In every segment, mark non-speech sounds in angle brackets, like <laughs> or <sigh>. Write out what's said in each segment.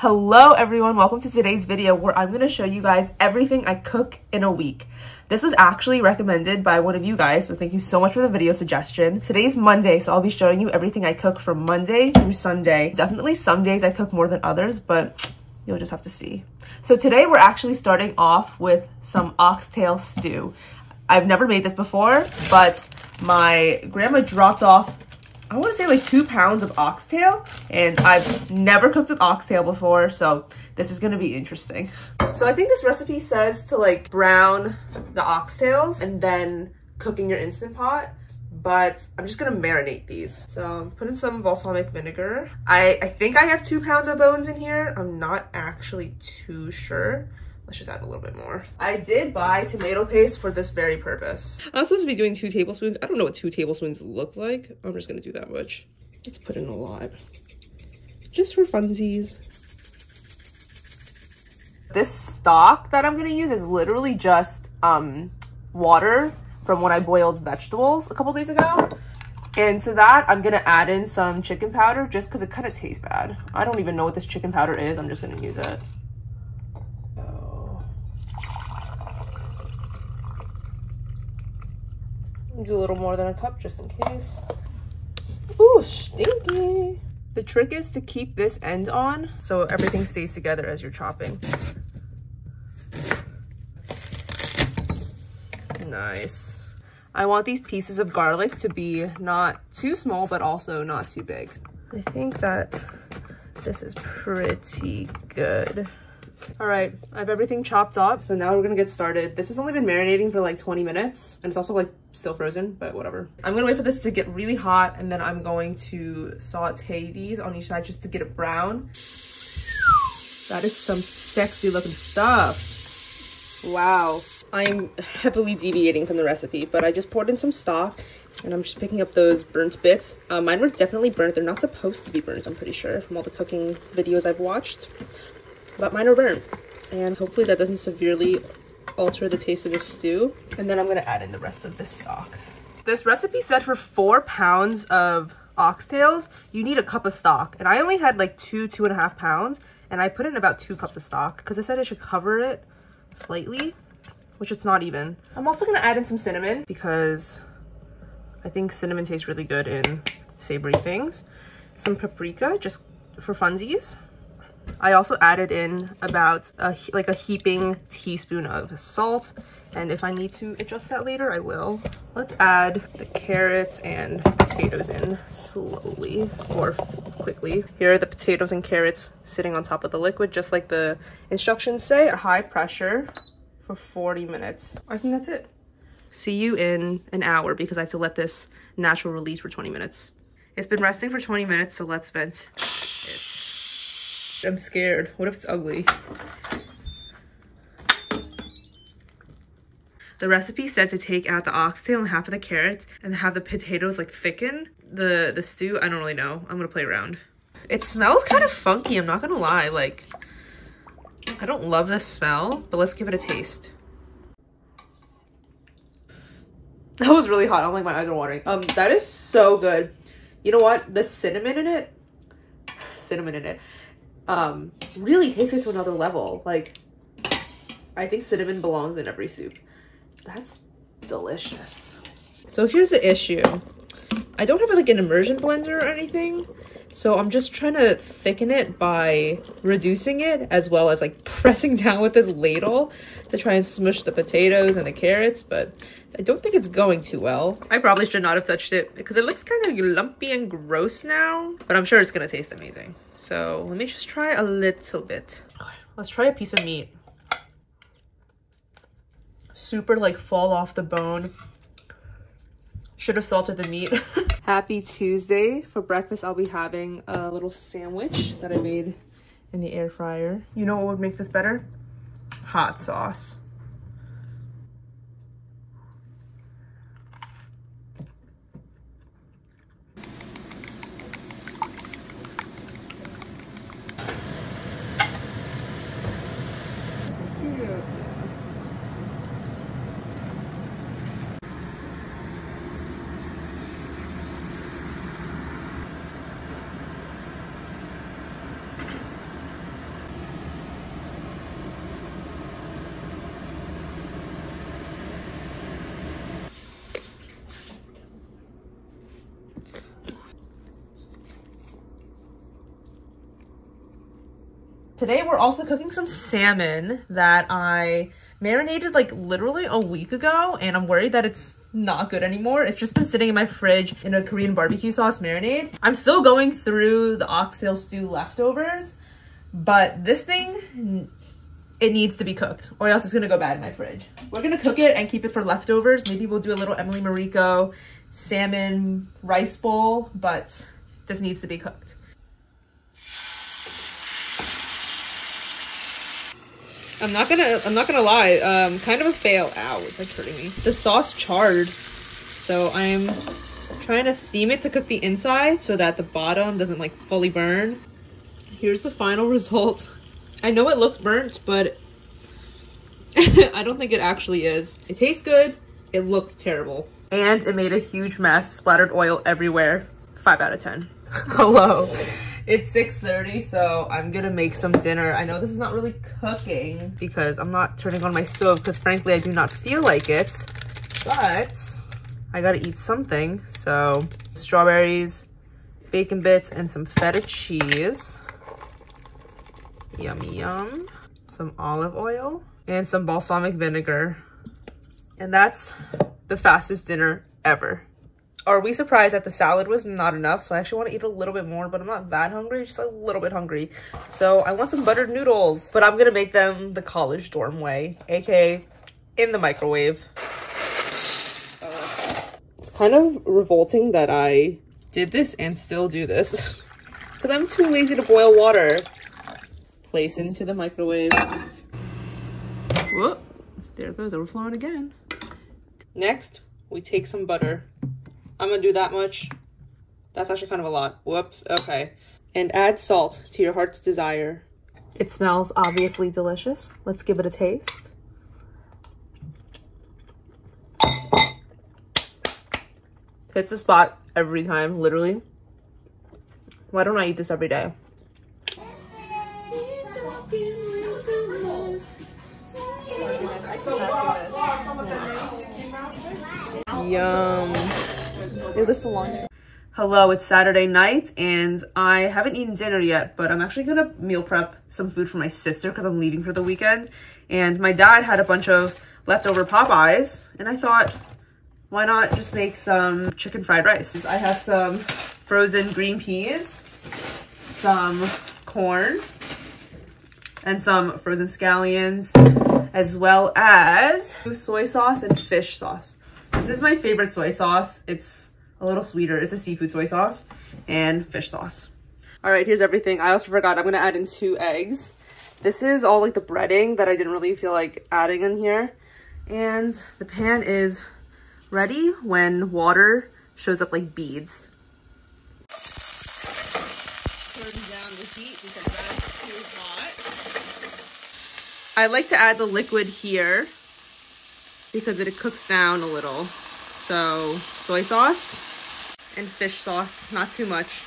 Hello everyone, welcome to today's video where I'm going to show you guys everything I cook in a week. This was actually recommended by one of you guys, so thank you so much for the video suggestion. Today's Monday, so I'll be showing you everything I cook from Monday through Sunday. Definitely some days I cook more than others, but you'll just have to see. So today we're actually starting off with some oxtail stew. I've never made this before, but my grandma dropped off I want to say like two pounds of oxtail and I've never cooked with oxtail before so this is going to be interesting. So I think this recipe says to like brown the oxtails and then cook in your Instant Pot but I'm just gonna marinate these. So I'm putting some balsamic vinegar. I, I think I have two pounds of bones in here. I'm not actually too sure. Let's just add a little bit more. I did buy tomato paste for this very purpose. I'm supposed to be doing two tablespoons. I don't know what two tablespoons look like. I'm just gonna do that much. Let's put in a lot. Just for funsies. This stock that I'm gonna use is literally just um, water from when I boiled vegetables a couple days ago. And to that, I'm gonna add in some chicken powder just because it kind of tastes bad. I don't even know what this chicken powder is. I'm just gonna use it. Do a little more than a cup just in case. Ooh, stinky. The trick is to keep this end on so everything stays together as you're chopping. Nice. I want these pieces of garlic to be not too small, but also not too big. I think that this is pretty good. All right, I have everything chopped up. So now we're gonna get started. This has only been marinating for like 20 minutes and it's also like still frozen, but whatever. I'm gonna wait for this to get really hot and then I'm going to saute these on each side just to get it brown. That is some sexy looking stuff. Wow. I'm heavily deviating from the recipe, but I just poured in some stock and I'm just picking up those burnt bits. Uh, mine were definitely burnt. They're not supposed to be burnt, I'm pretty sure, from all the cooking videos I've watched but mine are burnt. And hopefully that doesn't severely alter the taste of the stew. And then I'm gonna add in the rest of this stock. This recipe said for four pounds of oxtails, you need a cup of stock. And I only had like two, two and a half pounds. And I put in about two cups of stock because I said I should cover it slightly, which it's not even. I'm also gonna add in some cinnamon because I think cinnamon tastes really good in savory things. Some paprika, just for funsies. I also added in about a, like a heaping teaspoon of salt. And if I need to adjust that later, I will. Let's add the carrots and potatoes in slowly or quickly. Here are the potatoes and carrots sitting on top of the liquid, just like the instructions say, at high pressure for 40 minutes. I think that's it. See you in an hour because I have to let this natural release for 20 minutes. It's been resting for 20 minutes, so let's vent it. I'm scared. What if it's ugly? The recipe said to take out the oxtail and half of the carrots and have the potatoes like thicken the, the stew. I don't really know. I'm gonna play around. It smells kind of funky, I'm not gonna lie. Like, I don't love the smell, but let's give it a taste. That was really hot. I'm like, my eyes are watering. Um, that is so good. You know what? The cinnamon in it, cinnamon in it um, really takes it to another level. Like, I think cinnamon belongs in every soup. That's delicious. So here's the issue. I don't have like an immersion blender or anything. So I'm just trying to thicken it by reducing it as well as like <laughs> pressing down with this ladle to try and smush the potatoes and the carrots, but I don't think it's going too well. I probably should not have touched it because it looks kind of lumpy and gross now, but I'm sure it's gonna taste amazing. So let me just try a little bit. Let's try a piece of meat. Super like fall off the bone. Should have salted the meat. <laughs> Happy Tuesday. For breakfast, I'll be having a little sandwich that I made in the air fryer. You know what would make this better? Hot sauce. Today we're also cooking some salmon that I marinated like literally a week ago and I'm worried that it's not good anymore. It's just been sitting in my fridge in a Korean barbecue sauce marinade. I'm still going through the oxtail stew leftovers, but this thing, it needs to be cooked or else it's gonna go bad in my fridge. We're gonna cook it and keep it for leftovers. Maybe we'll do a little Emily Mariko salmon rice bowl, but this needs to be cooked. I'm not gonna, I'm not gonna lie, um, kind of a fail. Ow, it's like hurting me. The sauce charred, so I'm trying to steam it to cook the inside so that the bottom doesn't like fully burn. Here's the final <laughs> result. I know it looks burnt, but <laughs> I don't think it actually is. It tastes good. It looks terrible. And it made a huge mess, splattered oil everywhere. Five out of 10. <laughs> Hello. It's 6.30, so I'm gonna make some dinner. I know this is not really cooking because I'm not turning on my stove because frankly, I do not feel like it, but I gotta eat something. So strawberries, bacon bits, and some feta cheese. Yummy yum. Some olive oil and some balsamic vinegar. And that's the fastest dinner ever. Are we surprised that the salad was not enough? So I actually want to eat a little bit more, but I'm not that hungry, just a little bit hungry. So I want some buttered noodles, but I'm gonna make them the college dorm way, aka in the microwave. it's kind of revolting that I did this and still do this <laughs> because I'm too lazy to boil water. Place into the microwave. Whoop, there it goes, overflowing again. Next, we take some butter. I'm gonna do that much. That's actually kind of a lot. Whoops, okay. And add salt to your heart's desire. It smells obviously delicious. Let's give it a taste. Hits the spot every time, literally. Why don't I eat this every day? Yum. Hello, it's Saturday night and I haven't eaten dinner yet, but I'm actually gonna meal prep some food for my sister because I'm leaving for the weekend. And my dad had a bunch of leftover Popeyes and I thought, why not just make some chicken fried rice? I have some frozen green peas, some corn, and some frozen scallions, as well as soy sauce and fish sauce. This is my favorite soy sauce. It's a little sweeter. It's a seafood soy sauce and fish sauce. All right, here's everything. I also forgot I'm gonna add in two eggs. This is all like the breading that I didn't really feel like adding in here. And the pan is ready when water shows up like beads. Turn down the heat because that's too hot. I like to add the liquid here because it cooks down a little. So soy sauce and fish sauce, not too much.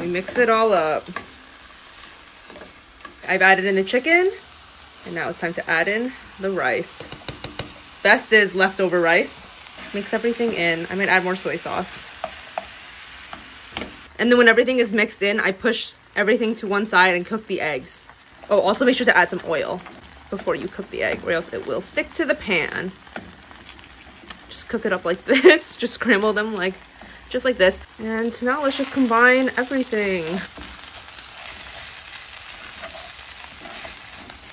We mix it all up. I've added in the chicken and now it's time to add in the rice. Best is leftover rice. Mix everything in. I might add more soy sauce. And then when everything is mixed in, I push everything to one side and cook the eggs. Oh, also make sure to add some oil before you cook the egg or else it will stick to the pan. Just cook it up like <laughs> this. Just scramble them like just like this. And now let's just combine everything.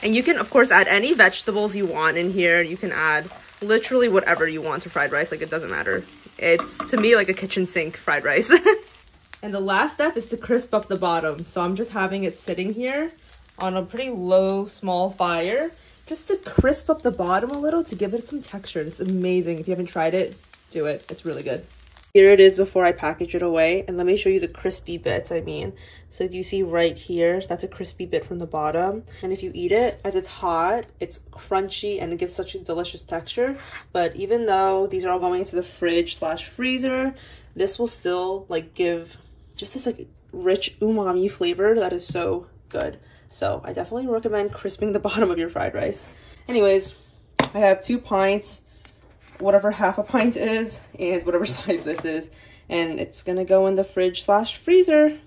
And you can, of course, add any vegetables you want in here. You can add literally whatever you want to fried rice. Like, it doesn't matter. It's, to me, like a kitchen sink fried rice. <laughs> and the last step is to crisp up the bottom. So I'm just having it sitting here on a pretty low, small fire just to crisp up the bottom a little to give it some texture. It's amazing. If you haven't tried it, do it. It's really good. Here it is before I package it away. And let me show you the crispy bits, I mean. So do you see right here? That's a crispy bit from the bottom. And if you eat it, as it's hot, it's crunchy and it gives such a delicious texture. But even though these are all going into the fridge slash freezer, this will still like give just this like rich umami flavor that is so good. So I definitely recommend crisping the <laughs> bottom of your fried rice. Anyways, I have two pints, whatever half a pint is, and whatever <laughs> size this is. And it's gonna go in the fridge slash freezer.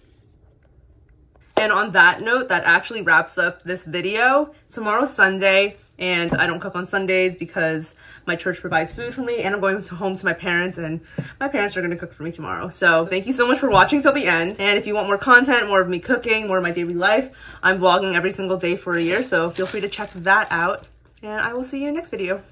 And on that note, that actually wraps up this video. Tomorrow's Sunday and I don't cook on Sundays because my church provides food for me and I'm going to home to my parents and my parents are going to cook for me tomorrow. So thank you so much for watching till the end. And if you want more content, more of me cooking, more of my daily life, I'm vlogging every single day for a year. So feel free to check that out and I will see you in next video.